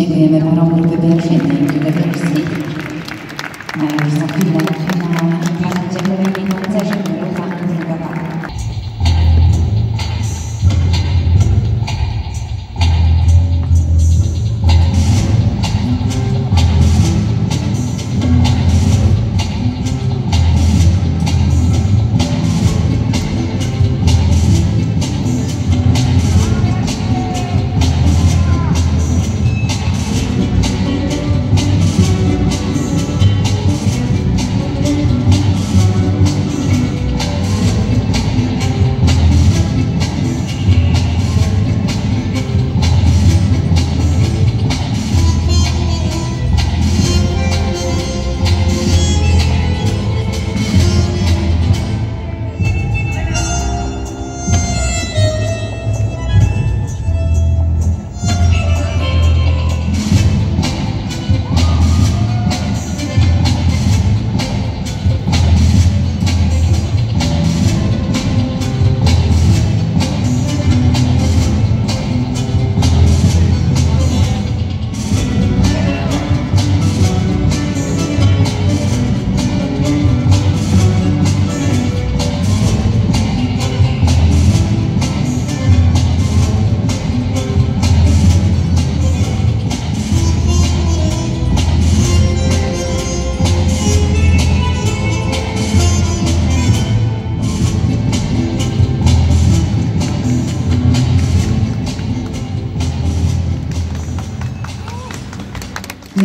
Dziękujemy parom grupy pierwszej i Judegrowskiej. Na już za chwilę na planecie kolejni koncerze.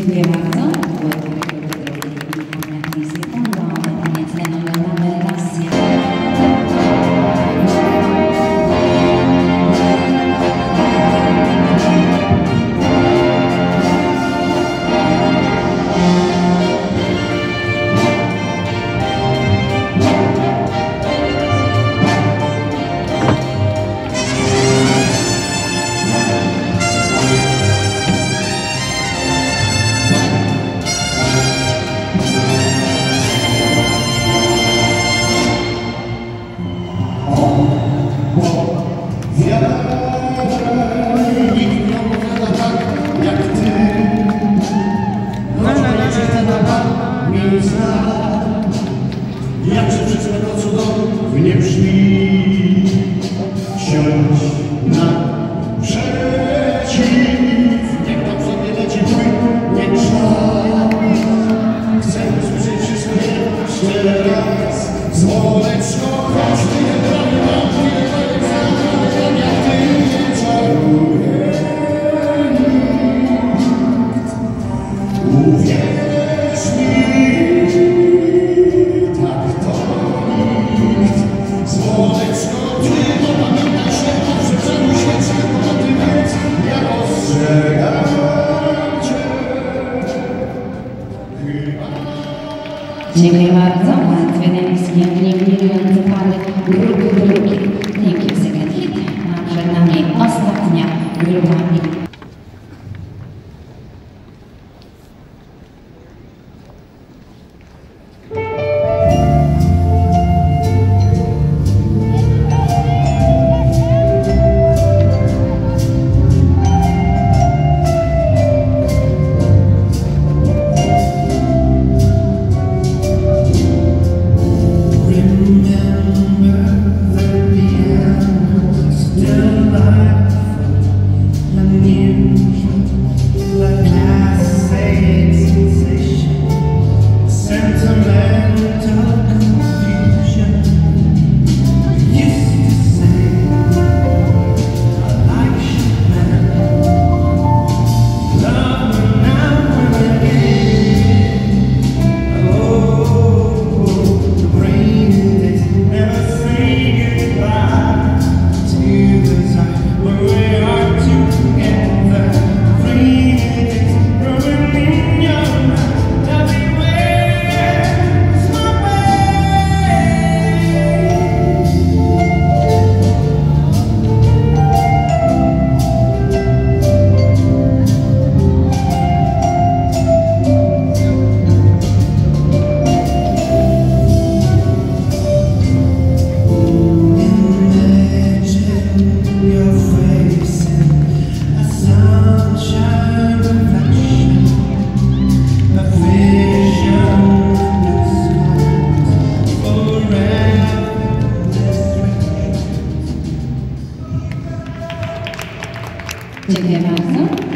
Dziękuję bardzo. Dziękuję bardzo. Zwiedzający pięknie gminujący pan Grubka. 제대로 해서.